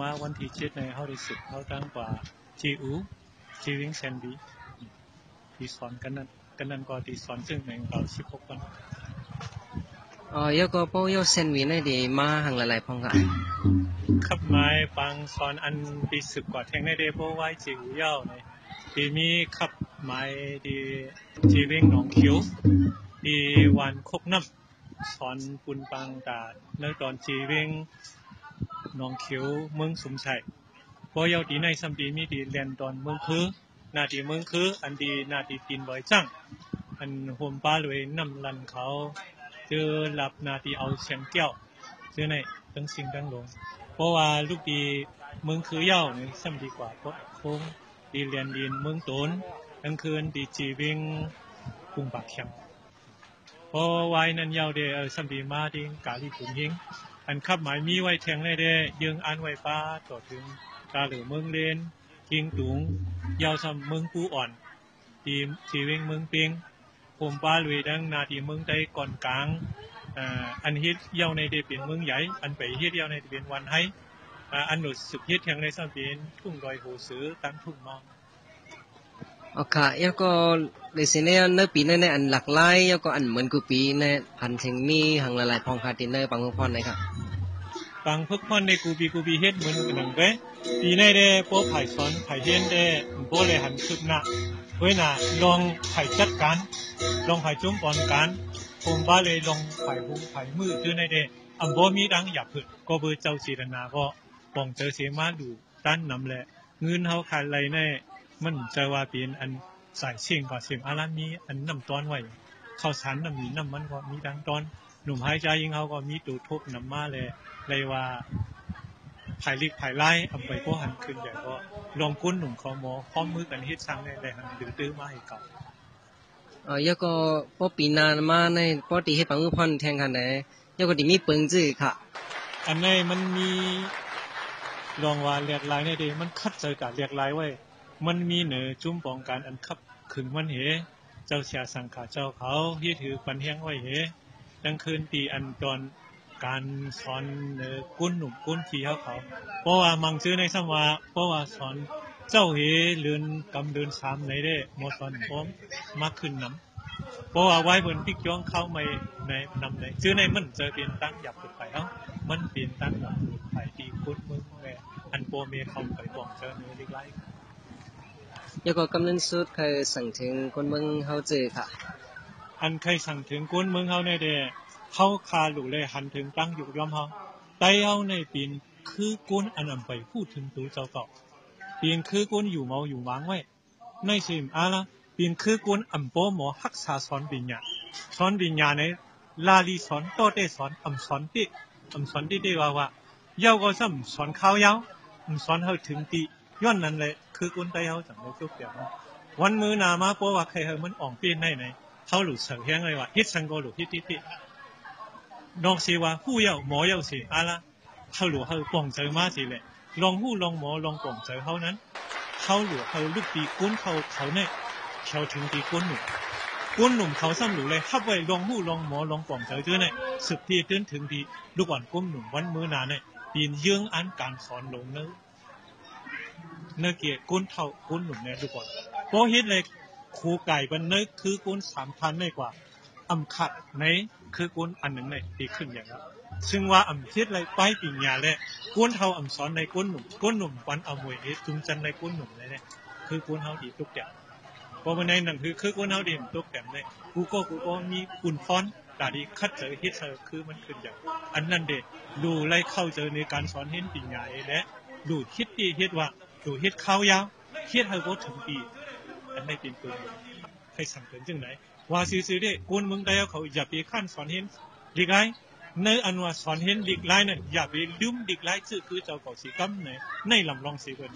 มาวันที่เจ็ดในเขาได้สึกเขาตั้งกว่าจีอูจีวิงเซนบีที่สอนกันนั้นกันนั้นก็ที่สอนซึ่งในเราสิบหกวันอ๋อยก็โปยเซนวีในดีมาหังหลายๆพองค่ะขับไม้ปังสอนอันปีสึกกว่าแทงในเดโบไว้จีอูเย้าในปีมีขับไม้ดีจีวิงหนองคิ้วดีวันคบน้ำสอนปุนปังตาในตอนจีวิง หนองคิ้วเมืองสมชัยพอเยาดีในสัมปีมีดีเรียนตอนเมืองคือนาดีเมืองคือ อันดีนาดีตีนบอยจังอันโฮมป้าเลยนำลันเขาเจอหลับนาทีเอาเสียงเกี้ยวเจอในตั้งสิ่งตั้งลงเพราะว่าลูกดีเมืองคือเย้าเนี่ยซ้ำดีกว่าเพราะคงดีเรียนดินเมืองตนกลางคืนดีจีวิงกรุงปากเขียงเพราะวายนั้นเย้าเดเออซ้ำดีมาดีกาลีปุ่นยิง อันขับหมายมีไว้แทงได้เด้ยึงอันไว้ป้าต่อถึงกาหลือเมืองเลนกิงตุงเยาซ้ำเมืองปูอ่อนดีจีวิงเมืองปิงผมป้าลุยดังนาทีเมืองใดก่อนกลางอันฮิตเย้าในเดเป็นเมืองใหญ่อันไปฮิตเย้าในเดเป็นวันให้อันหนุดสุดฮิตแห่งในสัมเป็นทุ่งดอยโหสือตั้งทุ่งมอง โอ๋อค่ะแล้วก็ในสิเนี่ยเนื้อปีในอันหลากหลายแล้วก็อันเหมือนกูปีในพันถึงมีหังหลายๆพองค่ะที่เนื้อปังพกพรนะครับบางพวกพ่อนในกูบีกูบีเฮ็ดเหมือนกันหนังเว้ยปีในเดโป้ไผ่สอนไผ่เฮียนเดโป้เลยหันคืบหน้าเว้ยน่ะลองไผ่จัดการลองไผ่จุ้มปอนการผมบ้าเลยลองไผ่หูไผ่มือคือในเดอันบ่มีดังหยับผึดก็เบอร์เจ้าสีรนาก็ปองเจอเสียมาดูด้านนำแหละเงินเฮาขาดไรแน่ มันจะว่าเป็นอันสายเสียงกว่าเสียงอารามีอันนำตอนไว้ข้าวสารน้ำมีน้ำมันก็มีดังตอน หนุ่มหายใจยิงเขาก็มีตูทุบน้ำมาเลยเลยว่าภายลิกภายไล่อำไปพวกหันขึ้นใหญ่ก็ลองกุ้นหนุ่มคอมอพร้อมมือกันเฮ็ดช่างได้เลยหันดื้อตื้อมาให้เก่าอ๋อแล้วก็ปอปีนานมาในปอตีให้ปังพรแทงกันไหนแล้วก็ที่มีปึงจื้อค่ะ อันนี้มันมีลองว่าเรียกลายในเดมันคัดเจอกับเรียกลายไว้ มันมีเหนือจุ้มปองการอันคับขึงมันเหเจ้าเสียสังขาเจ้าเขาที่ถือปันเฮียงไว้เหดังคืนตีอันตอนการสอนเนื้อกุ้นหนุ่มกุ้นขี่เขาเขา เพราะว่ามังซื้อในสมาเพราะว่าสอนเจ้าเหเรือนกำเดินสามในได้มอสอนพร้อมมากขึ้นน้ำเพราะว่าไว้บนพิกย้องเข้ามาในนำในซื้อในมันเจอเป็นตั้งหยับขึ้นไปเอ้ามันเป็นตั้งหยับขึ้นไปดีกุ้นมึงแม่อันโปเมเขาไปบอกเจอเนื้อเล็กไล่แล้วก็กำลังสุดเคยสั่งถึงคนเมืองเฮาจื้อค่ะ อันเคยสั่งถึงกุ้นเมืองเขาในเดเขาคาหลูเลยหันถึงตั้งอยู่ยอมเขาไต้เขาในปีนคือกุ้นอันอันไปพูดถึงตัวเจ้าเก่าเปียนคือกุนอยู่เมาอยู่วางไว้ในสิมอาละเปียนคือกุนอ่ำโปหมอฮักษาสอนปิญญาสอนปิญญาในลาลีสอนโตเตสอนอ่ำสอนติอ่ำสอนติได้ว่าว่าเยาก็ซ้ำสอนข้าวยาวอ่ำสอนเฮาถึงติ ย้อนนั้นเลยคือกุนไตเฮาจังได้จบเดียววันมือนามาเพราะว่าใครเฮามันอ่องปลี่ยนได้ไหนเขาหลุดเสือแห้งเลยว่าฮิตสังโกหลุดฮิตติตินอกสิว่าผู้เยาหมอเยาสิอาละเขาหลุดเขาป่องเจอมาสิแหละลองหู้ลองหมอลองป่องเจอเขานั้นเขาหลวเขาลูกปีก้นเขาเขาเนี่ยเขาถึงปีก้นหนุ่มก้นหนุ่มเขาซ้ำหลูเลยขับไว้ลองหู้ลองหมอลองป่องเจอเจอเนี่ยสึกที่ตื้นถึงดีลูกอ่อนกุ้มหนุ่มวันมือนาเนี่ยปีนยื่งอันการสอนลงเนื้อ เนื้อเกียกุ้นเท่ากุ้นหนุ่มเนี่ยลูกอ่อนโปฮิตเลยครูไก่บันนื้อคือกุ้นสามพันไม่กว่าอำขัดในคือกุ้นอันหนึ่งเนี่ยดีขึ้นอย่างนั้นซึ่งว่าอำเทศไรป้ายปิญญาและก้นเท่าอำสอนในกุ้นหนุ่มกุ้นหนุ่มปันอามวยเอจุงจันในกุ้นหนุ่มเลยเนี่ยคือกุ้นเท่าดีทุกอย่างเพราะวันในหนั่นคือคือก้นเท่าดีทุกอย่างเนี่ยกูก็กูก็มีคุณฟ้อนแต่ดีคัดเจอฮ็ดเจอคือมันขึ้นอย่าง อันนั้นเด็ดดูไล่เข้าเจอในการสอนเห็นปิญญาเอและดูคิดดีเฮ็ดว่า ดูเฮ็ดข้าวยาเฮ็ดให้บ่ถึงปีอันไม่เป็นตัวให้สั่งเป็นจังไหนว่าซื่อๆเด้กวนมึงได้เขาอย่าไปขั้นสอนเห็นดีไรในอันว่าสอนเห็นดีกไลนั่นอย่าไปลืมดีกไรชื่อคือเจ้าเก่าสีกำในในลำลองสีเพิ่น